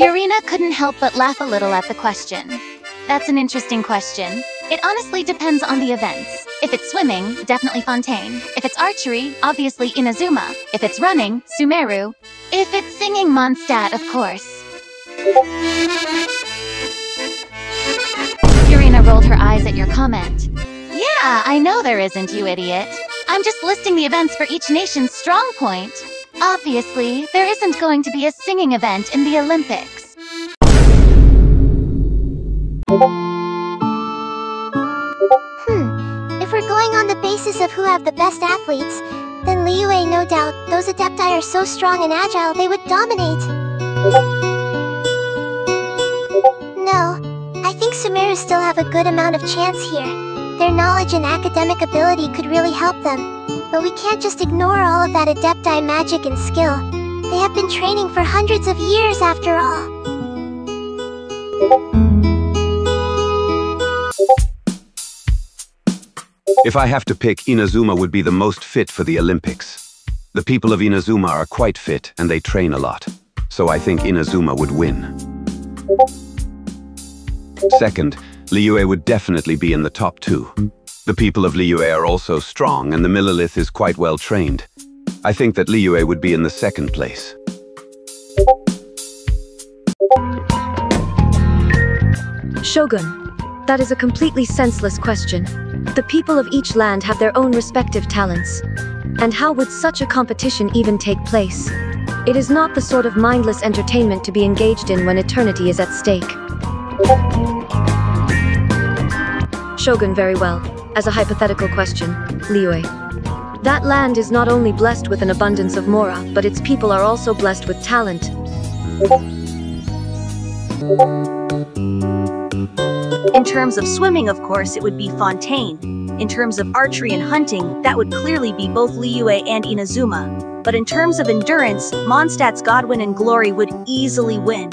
Furina couldn't help but laugh a little at the question. That's an interesting question. It honestly depends on the events. If it's swimming, definitely Fontaine. If it's archery, obviously Inazuma. If it's running, Sumeru. If it's singing, Mondstadt, of course. Furina rolled her eyes at your comment. Yeah, I know there isn't, you idiot. I'm just listing the events for each nation's strong point. Obviously, there isn't going to be a singing event in the Olympics. Hmm. If we're going on the basis of who have the best athletes, then Liyue no doubt, those Adepti are so strong and agile they would dominate. No, I think Sumeru still have a good amount of chance here. Their knowledge and academic ability could really help them. But we can't just ignore all of that Adepti magic and skill. They have been training for hundreds of years after all. If I have to pick, Inazuma would be the most fit for the Olympics. The people of Inazuma are quite fit and they train a lot. So I think Inazuma would win. Second, Liyue would definitely be in the top two. The people of Liyue are also strong and the Millelith is quite well trained. I think that Liyue would be in the second place. Shogun, that is a completely senseless question. The people of each land have their own respective talents. And how would such a competition even take place? It is not the sort of mindless entertainment to be engaged in when eternity is at stake. Shogun, very well. As a hypothetical question, Liyue. That land is not only blessed with an abundance of mora, but its people are also blessed with talent. In terms of swimming, of course, it would be Fontaine. In terms of archery and hunting, that would clearly be both Liyue and Inazuma. But in terms of endurance, Mondstadt's Godwin and Glory would easily win.